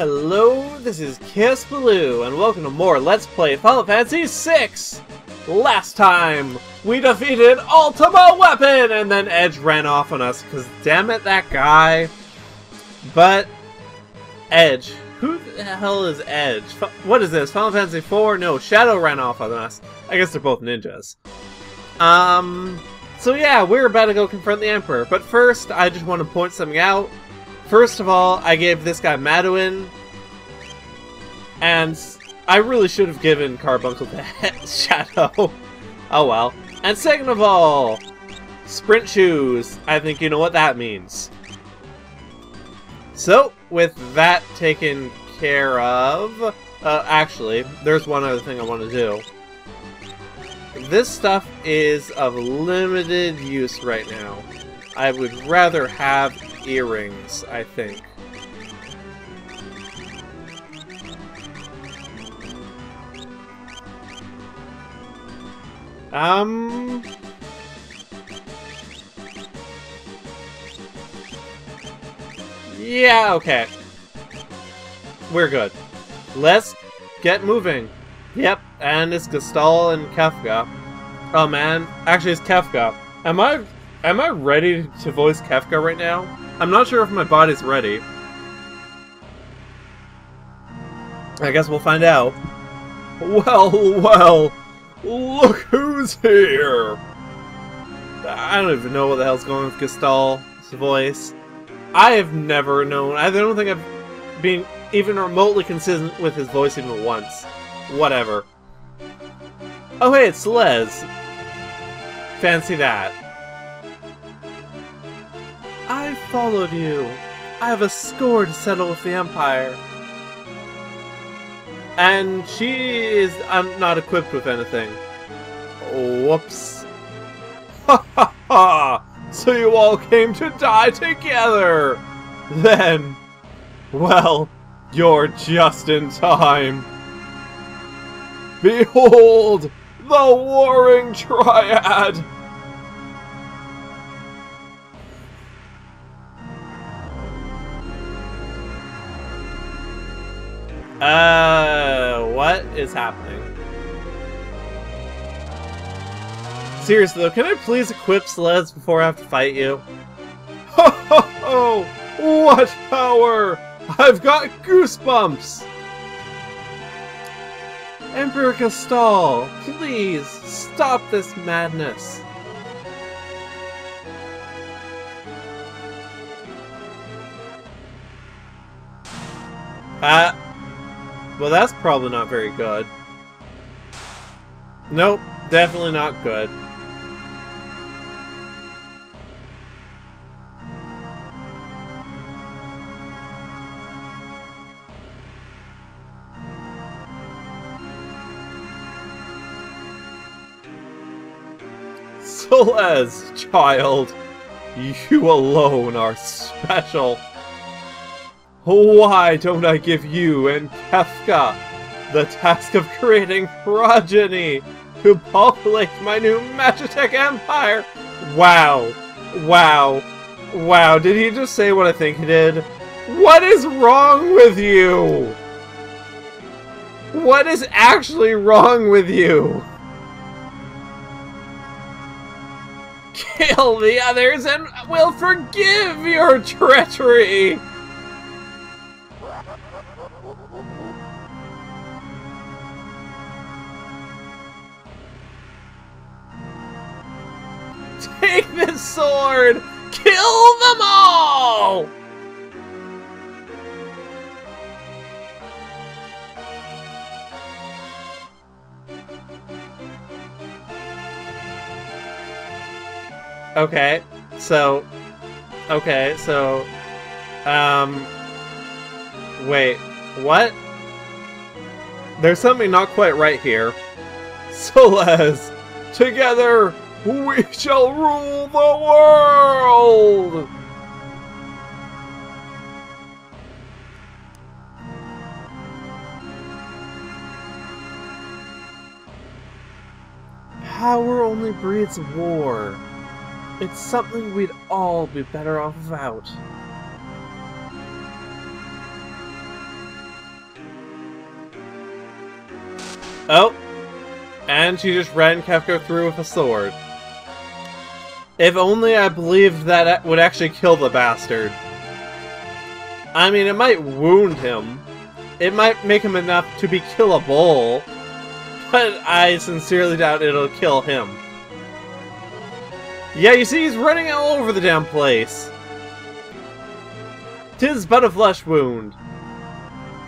Hello, this is Kaosubaloo, and welcome to more Let's Play Final Fantasy VI! Last time, we defeated Ultima Weapon, and then Edge ran off on us, because damn it, that guy. But, Edge. Who the hell is Edge? What is this, Final Fantasy IV? No, Shadow ran off on us. I guess they're both ninjas. Um, so yeah, we're about to go confront the Emperor, but first, I just want to point something out. First of all, I gave this guy Maduin, and I really should have given Carbuncle the Shadow. oh well. And second of all, sprint shoes. I think you know what that means. So, with that taken care of, uh, actually, there's one other thing I want to do. This stuff is of limited use right now. I would rather have earrings, I think. Um... Yeah, okay. We're good. Let's get moving. Yep, and it's Gestahl and Kefka. Oh man, actually it's Kefka. Am I am I ready to voice Kefka right now? I'm not sure if my body's ready. I guess we'll find out. Well, well, look who's here! I don't even know what the hell's going with Gestahl's voice. I have never known, I don't think I've been even remotely consistent with his voice even once. Whatever. Oh hey, it's Celes. Fancy that. Followed you. I have a score to settle with the Empire. And she is I'm not equipped with anything. Whoops. Ha ha ha! So you all came to die together! Then, well, you're just in time. Behold, the Warring Triad! Uh, what is happening? Seriously though, can I please equip Celes before I have to fight you? Ho ho ho! What power! I've got goosebumps! Emperor Gestahl, please, stop this madness! Ah, uh, well, that's probably not very good. Nope, definitely not good. Celes, child, you alone are special. Why don't I give you and Kefka the task of creating progeny to populate my new Magitech Empire? Wow. Wow. Wow, did he just say what I think he did? What is wrong with you? What is actually wrong with you? Kill the others and we'll forgive your treachery! Take this sword! Kill them all! Okay, so, okay, so, um, wait, what? There's something not quite right here. Celes, together we shall rule the world! Power only breeds war. It's something we'd all be better off without. Oh! And she just ran Kefka through with a sword. If only I believed that would actually kill the bastard. I mean, it might wound him. It might make him enough to be killable. But I sincerely doubt it'll kill him. Yeah, you see, he's running all over the damn place. Tis but a flesh wound.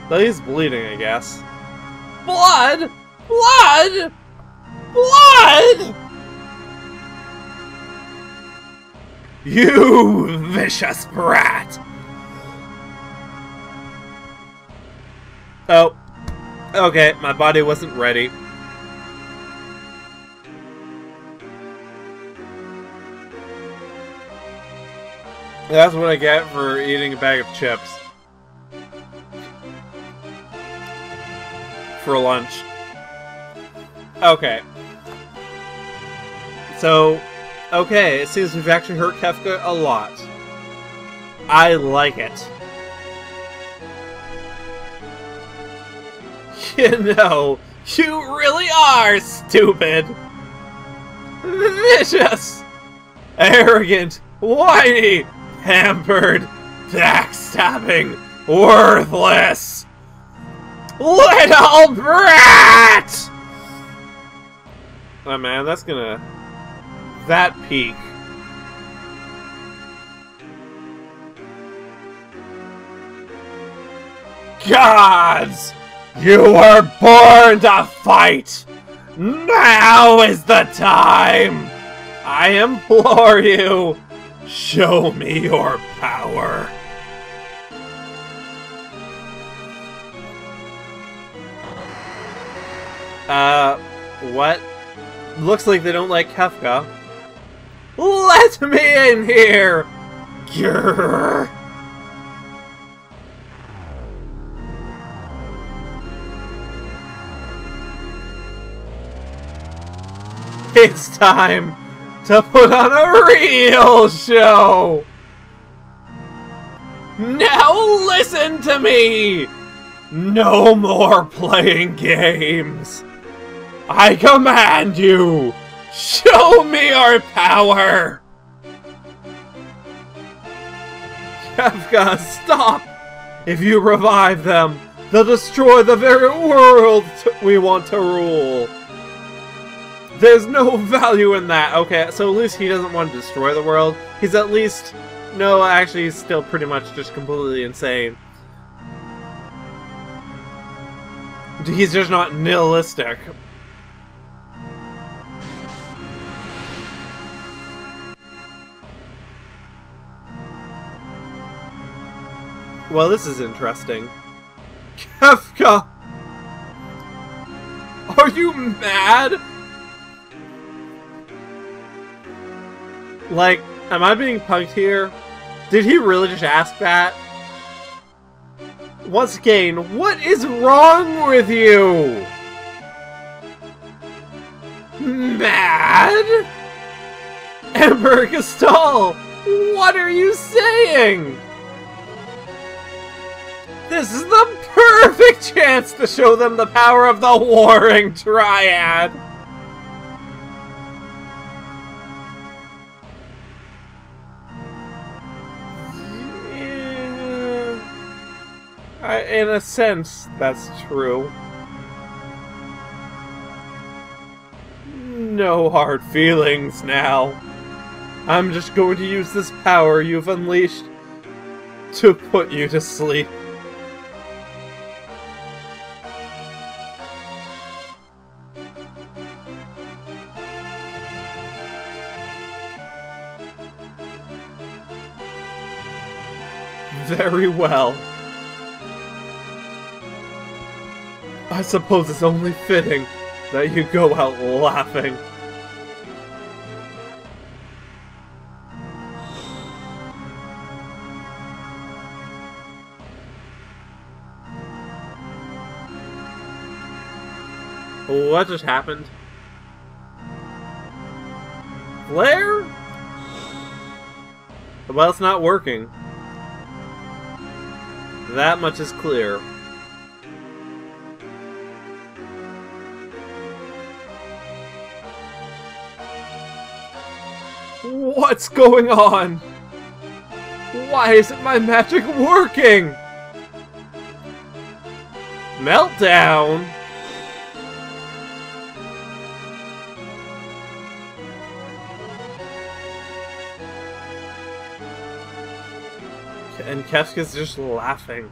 Though he's bleeding, I guess. Blood! Blood! Blood! You vicious brat! Oh. Okay, my body wasn't ready. That's what I get for eating a bag of chips. For lunch. Okay. So, okay, it seems we've actually hurt Kefka a lot. I like it. You know, you really are stupid! Vicious! Arrogant! Whiny! Pampered! Backstabbing! Worthless! Little brat! Oh man, that's gonna... That peak. Gods! You were born to fight! Now is the time! I implore you! Show me your power! Uh, what? Looks like they don't like Kefka. Let me in here! Grrr. It's time to put on a real show! Now listen to me! No more playing games! I command you! Show me our power! Kefka, stop! If you revive them, they'll destroy the very world we want to rule! There's no value in that. Okay, so at least he doesn't want to destroy the world. He's at least... No, actually, he's still pretty much just completely insane. He's just not nihilistic. Well, this is interesting. Kefka! Are you mad? Like, am I being punked here? Did he really just ask that? Once again, what is wrong with you? Mad? Emperor Gestahl, what are you saying? This is the perfect chance to show them the power of the Warring Triad! I, in a sense, that's true. No hard feelings now. I'm just going to use this power you've unleashed to put you to sleep. Very well. I suppose it's only fitting that you go out laughing. What just happened? Flare? Well, it's not working. That much is clear. What's going on? Why isn't my magic working? Meltdown? Kefka's just laughing.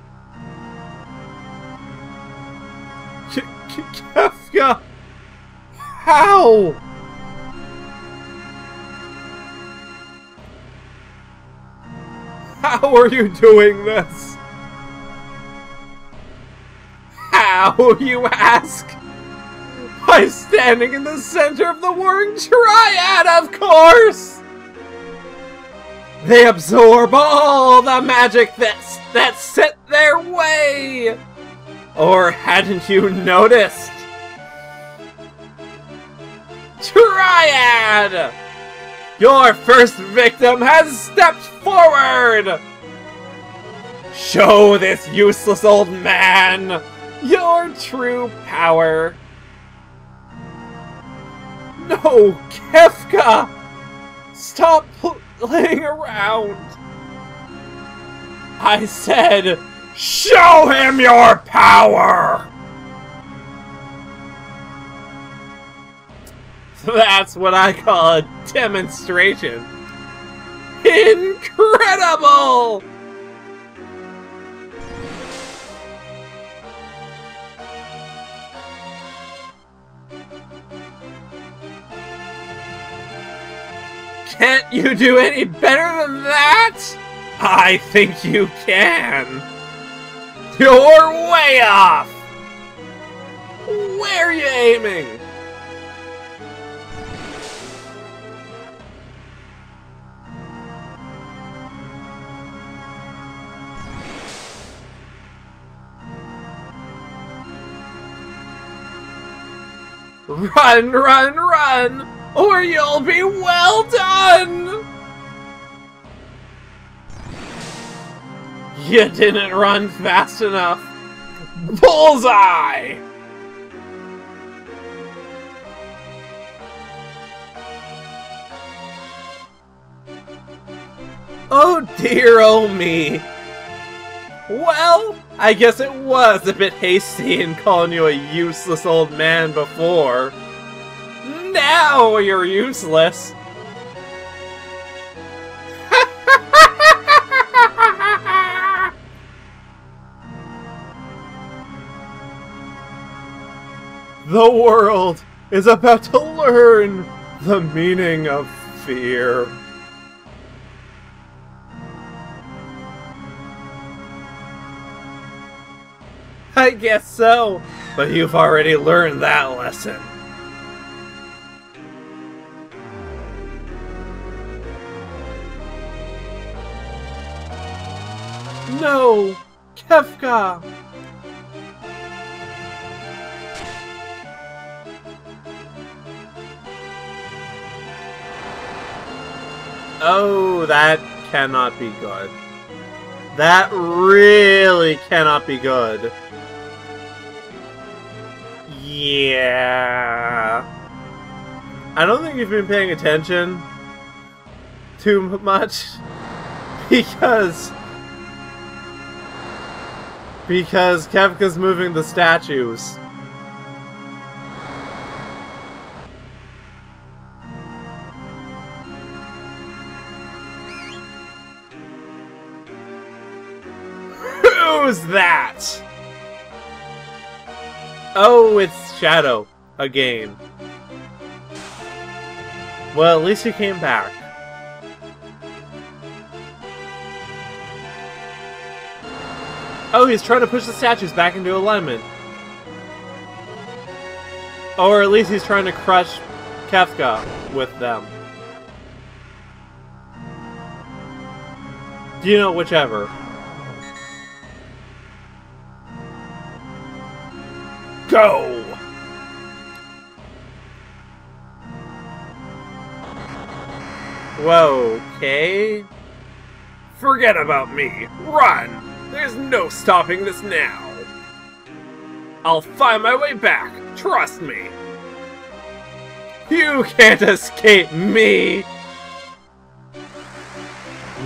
Kefka! How? How are you doing this? How, you ask? By standing in the center of the Warring Triad, of course! They absorb all the magic that's, that's set their way! Or hadn't you noticed? Triad! Your first victim has stepped forward! Show this useless old man your true power. No, Kefka! Stop playing around! I said, show him your power! That's what I call a demonstration. Incredible! Can't you do any better than that? I think you can. You're way off! Where are you aiming? Run, run, run! Or you'll be well done! You didn't run fast enough. Bullseye! Oh dear, oh me. Well, I guess it was a bit hasty in calling you a useless old man before. Now you're useless. the world is about to learn the meaning of fear. I guess so, but you've already learned that lesson. No! Kefka! Oh, that cannot be good. That really cannot be good. Yeah. I don't think you've been paying attention too much because because Kefka's moving the statues. Who's that? Oh, it's Shadow. Again. Well, at least he came back. Oh, he's trying to push the statues back into alignment. Or at least he's trying to crush Kefka with them. Do you know, whichever. Go! Whoa, okay. Forget about me. Run! There's no stopping this now. I'll find my way back, trust me. You can't escape me!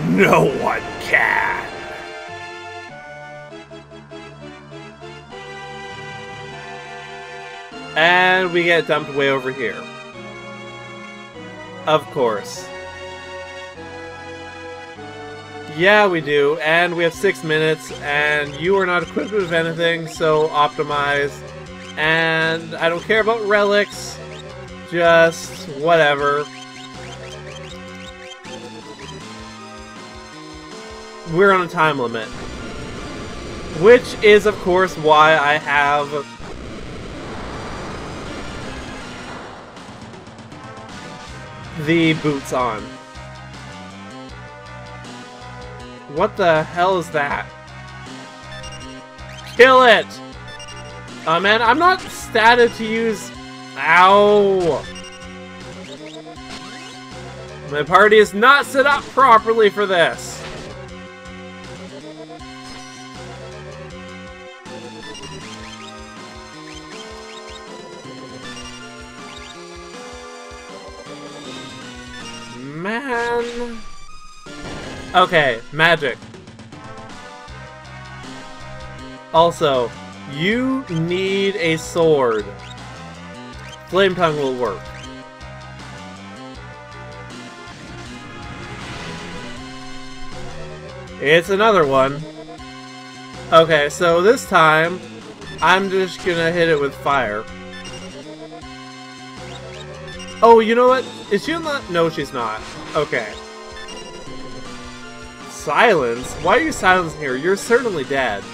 No one can! And we get dumped way over here. Of course. Yeah, we do, and we have six minutes, and you are not equipped with anything, so optimize. And I don't care about relics, just whatever. We're on a time limit. Which is, of course, why I have the boots on. What the hell is that? Kill it! Oh man, I'm not statted to use... Ow! My party is not set up properly for this! Okay, magic. Also, you need a sword. Flame Tongue will work. It's another one. Okay, so this time, I'm just gonna hit it with fire. Oh, you know what? Is she not? No, she's not. Okay. Silence? Why are you silencing here? You're certainly dead.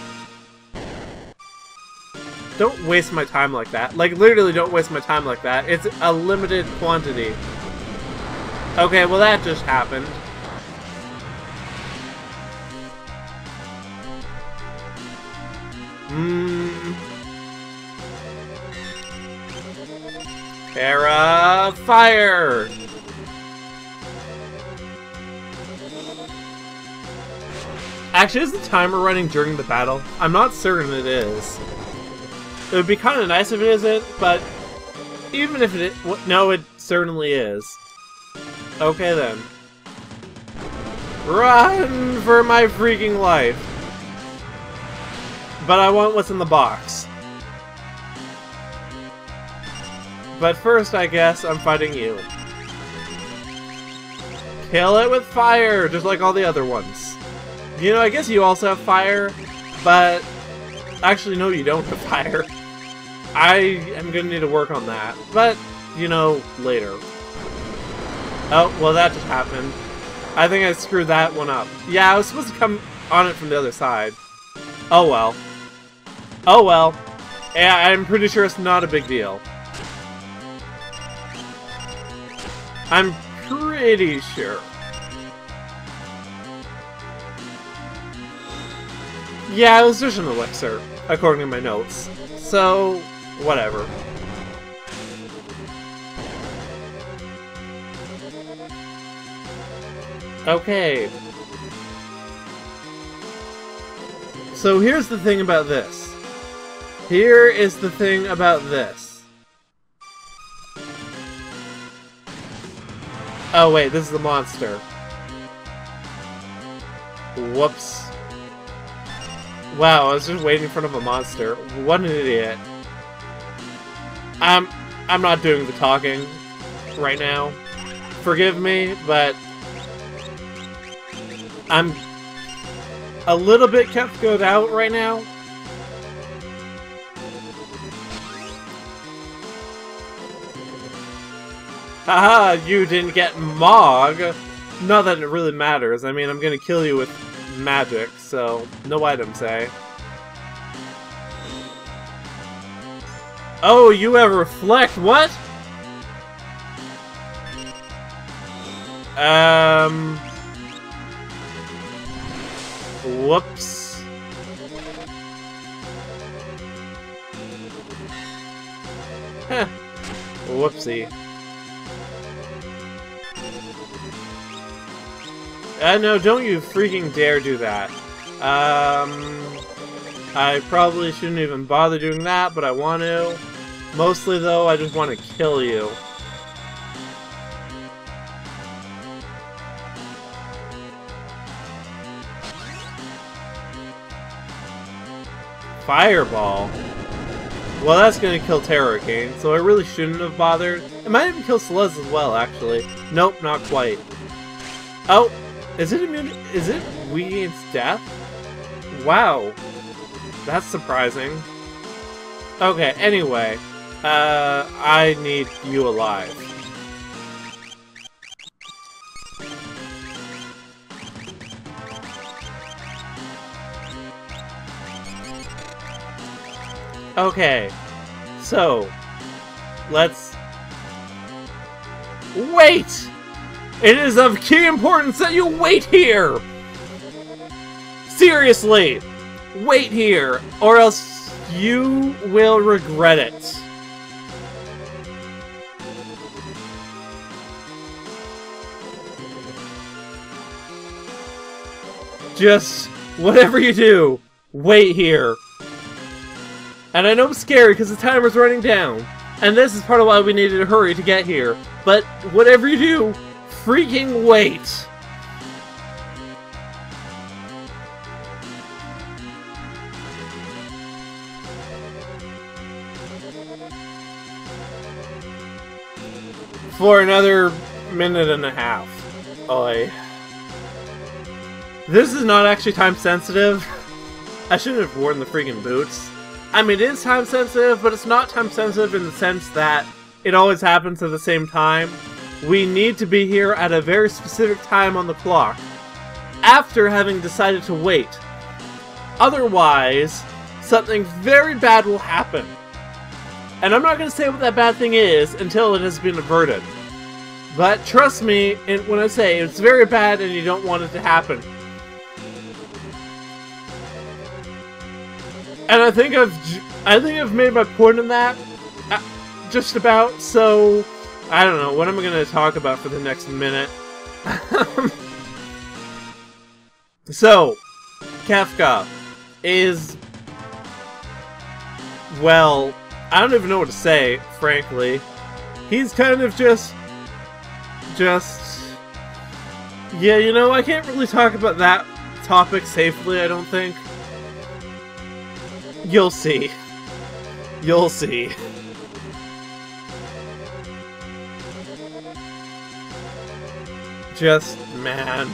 Don't waste my time like that. Like, literally don't waste my time like that. It's a limited quantity. Okay, well that just happened. Mmm... Era fire! Actually, is the timer running during the battle? I'm not certain it is. It would be kind of nice if it isn't, but even if it... No, it certainly is. Okay, then. Run for my freaking life! But I want what's in the box. But first, I guess, I'm fighting you. Kill it with fire, just like all the other ones. You know, I guess you also have fire, but... Actually, no, you don't have fire. I am gonna need to work on that, but, you know, later. Oh, well that just happened. I think I screwed that one up. Yeah, I was supposed to come on it from the other side. Oh well. Oh well. Yeah, I'm pretty sure it's not a big deal. I'm pretty sure. Yeah, it was just an elixir, according to my notes. So, whatever. Okay. So here's the thing about this. Here is the thing about this. Oh wait, this is the monster. Whoops. Wow, I was just waiting in front of a monster. What an idiot. I'm, I'm not doing the talking right now. Forgive me, but I'm a little bit kept good out right now. Haha, you didn't get Mog! Not that it really matters. I mean, I'm gonna kill you with magic, so no items, eh? Oh, you have reflect, what? Um... Whoops. Heh. Whoopsie. Uh, no, don't you freaking dare do that. Um, I probably shouldn't even bother doing that, but I want to. Mostly, though, I just want to kill you. Fireball. Well, that's going to kill Terrorcane, so I really shouldn't have bothered. It might even kill Celes as well, actually. Nope, not quite. Oh, is it immune? Is it weak against death? Wow, that's surprising. Okay, anyway, uh, I need you alive. Okay, so let's wait. It is of key importance that you wait here. Seriously, wait here, or else you will regret it. Just whatever you do, wait here. And I know I'm scary because the timer's running down. And this is part of why we needed to hurry to get here. But whatever you do, freaking wait! For another minute and a half. Oi. This is not actually time sensitive. I shouldn't have worn the freaking boots. I mean, it is time sensitive, but it's not time sensitive in the sense that it always happens at the same time. We need to be here at a very specific time on the clock, after having decided to wait. Otherwise, something very bad will happen. And I'm not going to say what that bad thing is until it has been averted. But trust me when I say it's very bad and you don't want it to happen. And I think I've, I think I've made my point in that, uh, just about. So, I don't know. What am I going to talk about for the next minute? so, Kafka is, well, I don't even know what to say, frankly. He's kind of just, just, yeah, you know, I can't really talk about that topic safely, I don't think. You'll see. You'll see. Just, man.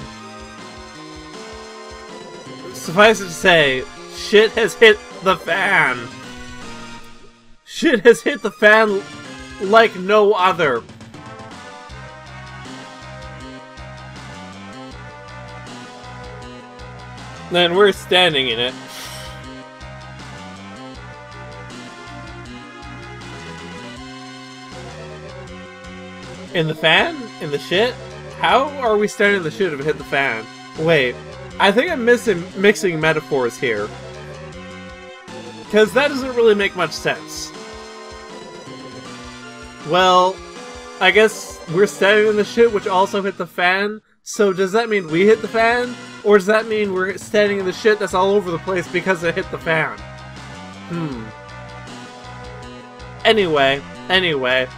Suffice it to say, shit has hit the fan. Shit has hit the fan like no other. Then we're standing in it. In the fan? In the shit? How are we starting the shit if it hit the fan? Wait, I think I'm missing mixing metaphors here. Because that doesn't really make much sense. Well, I guess we're standing in the shit which also hit the fan, so does that mean we hit the fan? Or does that mean we're standing in the shit that's all over the place because it hit the fan? Hmm. Anyway, anyway,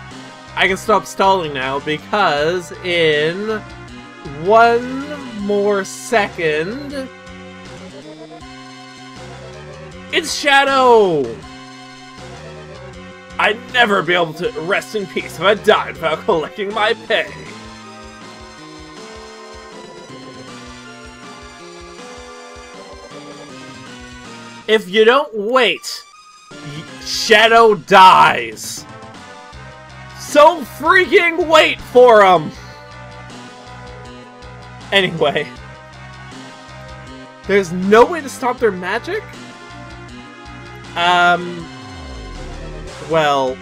I can stop stalling now because in one more second... It's Shadow! I'd never be able to rest in peace if I died without collecting my pay. If you don't wait, Shadow dies. So freaking wait for them! Anyway. There's no way to stop their magic? Um... Well...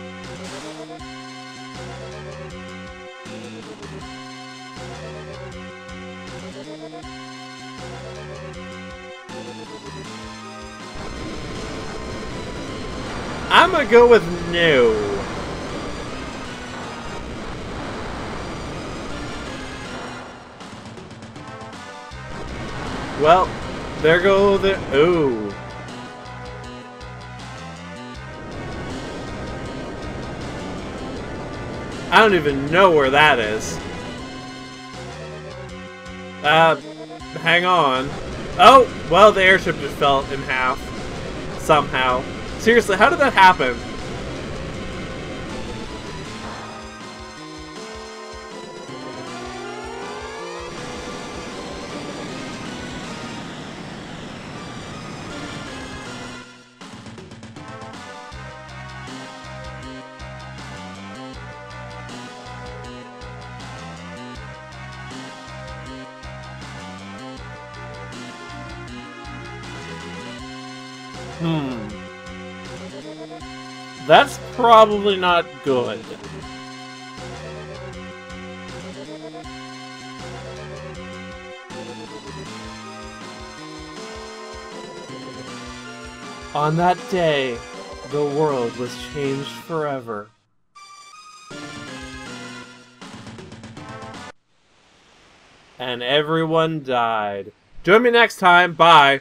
I'm gonna go with no. Well, there go the... Ooh. I don't even know where that is. Uh, hang on. Oh, well, the airship just fell in half. somehow. Seriously, how did that happen? That's probably not good. On that day, the world was changed forever. And everyone died. Join me next time. Bye.